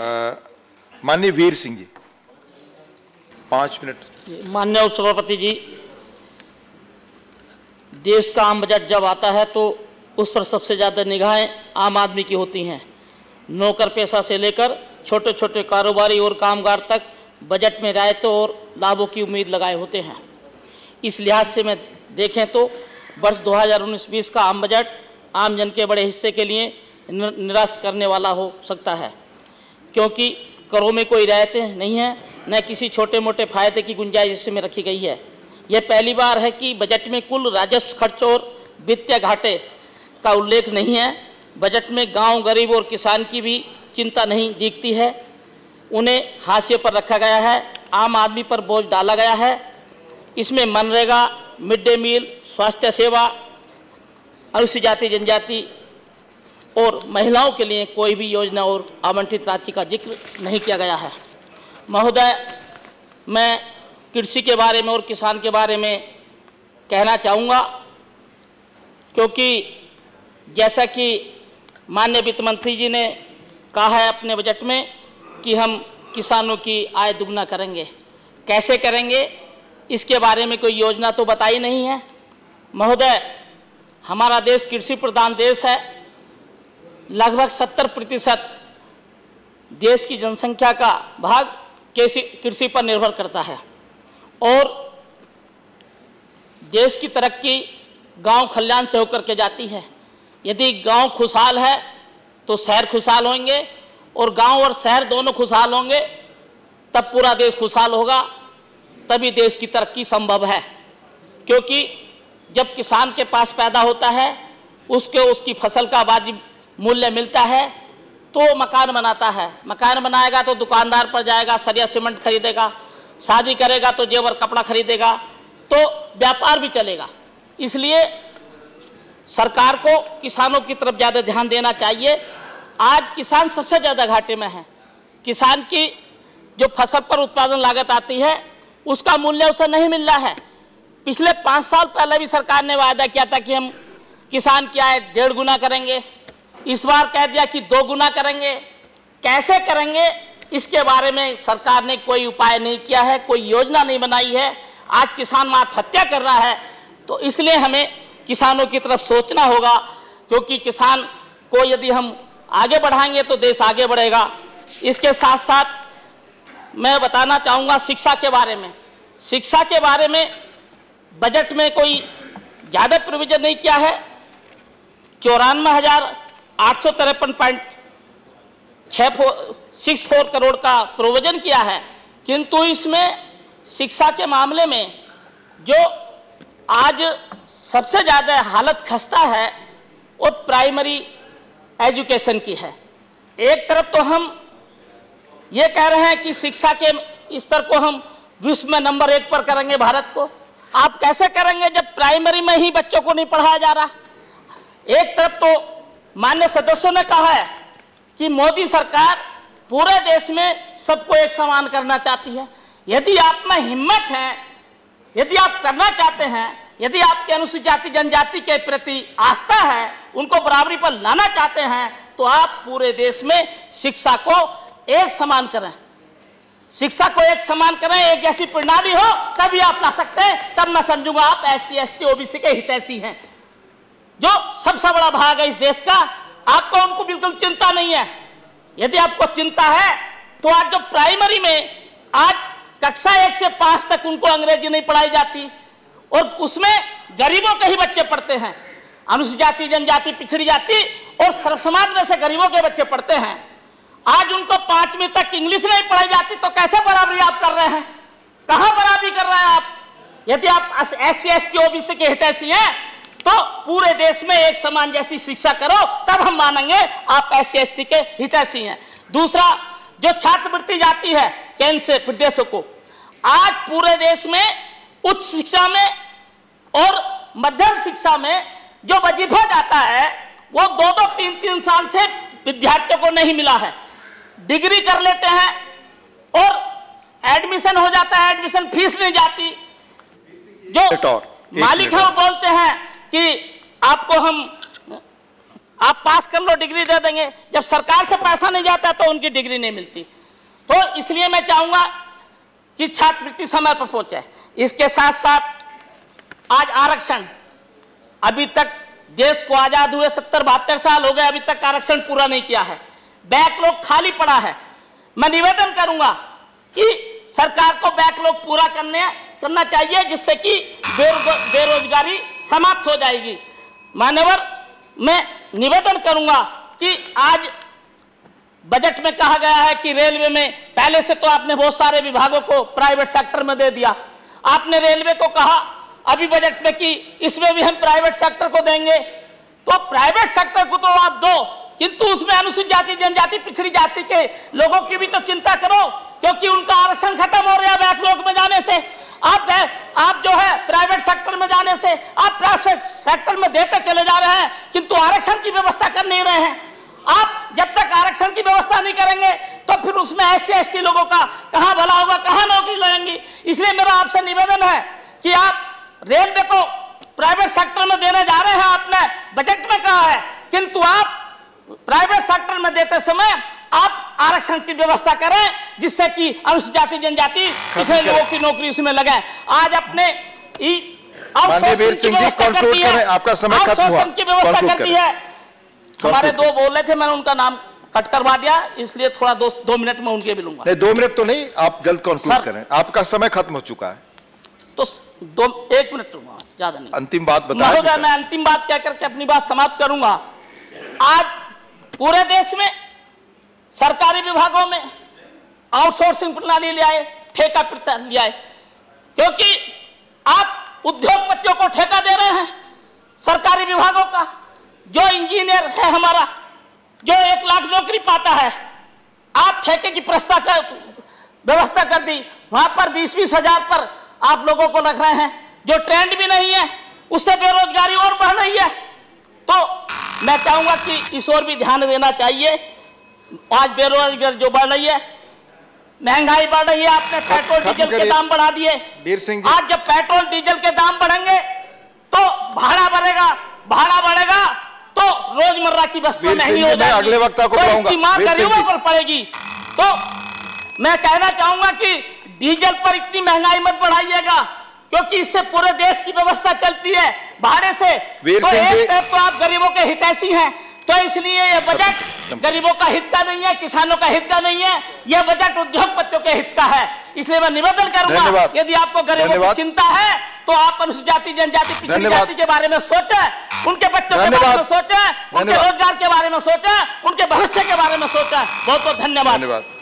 माननीय वीर सिंह जी। पाँच मिनट। माननीय उपसभापति जी, देश का आम बजट जब आता है तो उस पर सबसे ज़्यादा निगाहें आम आदमी की होती हैं। नौकर पेशा से लेकर छोटे छोटे कारोबारी और कामगार तक बजट में रायतों और लाभों की उम्मीद लगाए होते हैं। इस लिहाज से मैं देखें तो वर्ष 2019-20 का आम बजट आम जन के बड़े हिस्से के लिए निराश करने वाला हो सकता है। क्योंकि करों में कोई रियायतें नहीं हैं, न किसी छोटे मोटे फ़ायदे की गुंजाइश इसमें रखी गई है। यह पहली बार है कि बजट में कुल राजस्व खर्च और वित्तीय घाटे का उल्लेख नहीं है। बजट में गाँव गरीब और किसान की भी चिंता नहीं दिखती है। उन्हें हाशिए पर रखा गया है, आम आदमी पर बोझ डाला गया है। इसमें मनरेगा, मिड डे मील, स्वास्थ्य सेवा, अनुसूचित जाति, जनजाति और महिलाओं के लिए कोई भी योजना और आवंटित राशि का ज़िक्र नहीं किया गया है। महोदय, मैं कृषि के बारे में और किसान के बारे में कहना चाहूँगा, क्योंकि जैसा कि माननीय वित्त मंत्री जी ने कहा है अपने बजट में कि हम किसानों की आय दुगना करेंगे। कैसे करेंगे? इसके बारे में कोई योजना तो बताई नहीं है। महोदय, हमारा देश कृषि प्रधान देश है। लगभग सत्तर प्रतिशत देश की जनसंख्या का भाग कृषि पर निर्भर करता है। और देश की तरक्की गाँव कल्याण से होकर के जाती है। यदि गाँव खुशहाल है तो शहर खुशहाल होंगे, और गाँव और शहर दोनों खुशहाल होंगे, तब पूरा देश खुशहाल होगा, तभी देश की तरक्की संभव है। क्योंकि जब किसान के पास पैदा होता है, उसके, उसकी फ़सल का वाजिब मूल्य मिलता है तो मकान बनाता है। मकान बनाएगा तो दुकानदार पर जाएगा, सरिया सीमेंट खरीदेगा, शादी करेगा तो जेवर कपड़ा खरीदेगा तो व्यापार भी चलेगा। इसलिए सरकार को किसानों की तरफ़ ज़्यादा ध्यान देना चाहिए। आज किसान सबसे ज़्यादा घाटे में है। किसान की जो फ़सल पर उत्पादन लागत आती है, उसका मूल्य उसे नहीं मिल रहा है। पिछले पाँच साल पहले भी सरकार ने वायदा किया था कि हम किसान की आय डेढ़ गुना करेंगे। इस बार कह दिया कि दो गुना करेंगे। कैसे करेंगे? इसके बारे में सरकार ने कोई उपाय नहीं किया है, कोई योजना नहीं बनाई है। आज किसान आत्महत्या कर रहा है। तो इसलिए हमें किसानों की तरफ़ सोचना होगा, क्योंकि किसान को यदि हम आगे बढ़ाएँगे तो देश आगे बढ़ेगा। इसके साथ साथ मैं बताना चाहूँगा शिक्षा के बारे में। शिक्षा के बारे में बजट में कोई ज़्यादा प्रोविज़न नहीं किया है। चौरानवे हज़ार आठ सौ तिरपन point four six four crore का प्रोविज़न किया है। किंतु इसमें शिक्षा के मामले में जो आज सबसे ज़्यादा हालत खस्ता है, वो प्राइमरी एजुकेशन की है। एक तरफ़ तो हम ये कह रहे हैं कि शिक्षा के स्तर को हम विश्व में नंबर एक पर करेंगे भारत को। आप कैसे करेंगे जब प्राइमरी में ही बच्चों को नहीं पढ़ाया जा रहा? एक तरफ़ तो मान्य सदस्यों ने कहा है कि मोदी सरकार पूरे देश में सबको एक समान करना चाहती है। यदि आप में हिम्मत है, यदि आप करना चाहते हैं, यदि आपके अनुसूचित जाति, जनजाति के प्रति आस्था है, उनको बराबरी पर लाना चाहते हैं तो आप पूरे देश में शिक्षा को एक समान करें। शिक्षा को एक समान करें, एक जैसी प्रणाली हो, तभी आप ला सकते हैं। तब मैं समझूँगा आप S C S T OBC के हितैषी हैं। जो सबसे बड़ा भाग है इस देश का, आपको उनको बिल्कुल चिंता नहीं है। यदि आपको चिंता है तो आज जो प्राइमरी में आज कक्षा एक से पाँच तक उनको अंग्रेज़ी नहीं पढ़ाई जाती, और उसमें गरीबों के ही बच्चे पढ़ते हैं। अनुसूचित जाति जनजाति, पिछड़ी जाति, और सर्व समाज में से गरीबों के बच्चे पढ़ते हैं। आज उनको पांचवी तक इंग्लिश नहीं पढ़ाई जाती तो कैसे बराबरी आप कर रहे हैं? कहाँ बराबरी कर रहे हैं आप? यदि आप S C S T OBC के हितैषी हैं तो पूरे देश में एक समान जैसी शिक्षा करो तब हम मानेंगे आप एस सी के हितैषी हैं। दूसरा जो छात्रवृत्ति जाती है केंद्र से प्रदेशों को आज पूरे देश में उच्च शिक्षा में और मध्यम शिक्षा में जो वजीफा जाता है वो दो दो तीन तीन साल से विद्यार्थियों को नहीं मिला है। डिग्री कर लेते हैं और एडमिशन हो जाता है एडमिशन फ़ीस नहीं जाती। जो मालिक है वो बोलते हैं कि आपको हम, आप पास कर लो, डिग्री दे देंगे। जब सरकार से पैसा नहीं जाता तो उनकी डिग्री नहीं मिलती। तो इसलिए मैं चाहूँगा कि छात्रवृत्ति समय पर पहुँचे। इसके साथ साथ आज आरक्षण, अभी तक देश को आज़ाद हुए सत्तर बहत्तर साल हो गए, अभी तक आरक्षण पूरा नहीं किया है। बैकलॉग खाली पड़ा है। मैं निवेदन करूँगा कि सरकार को बैकलॉग पूरा करने, करना चाहिए, जिससे कि बेरोज- बेरोजगारी समाप्त हो जाएगी। मान्यवर, मैं निवेदन करूँगा कि आज बजट में कहा गया है कि रेलवे में पहले से तो आपने बहुत सारे विभागों को प्राइवेट सेक्टर में दे दिया। आपने रेलवे को कहा अभी बजट में कि इसमें भी हम प्राइवेट सेक्टर को देंगे। तो प्राइवेट सेक्टर को तो आप दो, किंतु उसमें अनुसूचित जाति, जनजाति, पिछड़ी जाति के लोगों की भी तो चिंता करो, क्योंकि उनका आरक्षण खत्म हो रहा है बैकलॉग में जाने से। आप आप जो है प्राइवेट सेक्टर में जाने से, आप प्राइवेट सेक्टर में देते चले जा रहे हैं, किंतु आरक्षण की व्यवस्था कर नहीं रहे हैं। आप जब तक आरक्षण की व्यवस्था नहीं करेंगे तो फिर उसमें एस सी लोगों का कहाँ भला होगा, कहाँ नौकरी लगेंगी? इसलिए मेरा आपसे निवेदन है कि आप रेलवे को प्राइवेट सेक्टर में देने जा रहे हैं, आपने बजट में कहा है, किंतु आप प्राइवेट सेक्टर में देते समय आप आरक्षण की व्यवस्था करें जिससे कि अनुसूचित जाति जनजाति पिछड़े लोगों की नौकरी इसमें लगे आज अपने। करें, आपका समय खत्म की व्यवस्था करती है। हमारे दो बोल रहे थे मैंने उनका नाम कट करवा दिया इसलिए थोड़ा दो दो मिनट में उनके भी लूँगा। नहीं दो मिनट तो नहीं आप जल्द कंक्लूड। करें। आपका समय खत्म हो चुका है। तो दो एक मिनट ज़्यादा नहीं। अंतिम बात महोदय मैं अंतिम बात कह करके अपनी बात समाप्त करूँगा। आज पूरे देश में सरकारी विभागों में आउटसोर्सिंग प्रणाली ले आए, ठेका प्रथा ले आए। क्योंकि आप उद्योगपतियों को ठेका दे रहे हैं, सरकारी विभागों का, जो इंजीनियर है हमारा, जो एक लाख नौकरी पाता है, आप ठेके की प्रस्ताव कर व्यवस्था कर दी। वहाँ पर बीस बीस हज़ार पर आप लोगों को रख रहे हैं। जो ट्रेंड भी नहीं है, उससे बेरोजगारी और बढ़ रही है। तो मैं चाहूँगा कि इस ओर भी ध्यान देना चाहिए। आज बेरोजगारी जो बढ़ रही है महँगाई बढ़ रही है आपने पेट्रोल डीजल के दाम बढ़ा दिए। वीर सिंह आज जब पेट्रोल डीजल के दाम बढ़ेंगे तो भाड़ा बढ़ेगा भाड़ा बढ़ेगा तो रोज़मर्रा की वस्तु नहीं हो जाएगी। अगले वक्त को तो। इसकी सिंह गरीबों पर पड़ेगी। तो मैं कहना चाहूँगा कि डीजल पर इतनी महँगाई मत बढ़ाइएगा क्योंकि इससे पूरे देश की व्यवस्था चलती है। भाड़े से तो एक तरफ़ तो आप गरीबों के हितैषी हैं तो इसलिए यह बजट गरीबों का हित का नहीं है किसानों का हित का नहीं है यह बजट उद्योगपतियों के हित का है। इसलिए मैं निवेदन करूँगा यदि आपको गरीबों की चिंता है तो आप अनुसूचित जाति जनजाति पिछड़ी जाति के बारे में सोचें उनके बच्चों के बारे में सोचे उनके रोज़गार के बारे में सोचें उनके भविष्य के बारे में सोचें। बहुत बहुत धन्यवाद। धन्यवाद।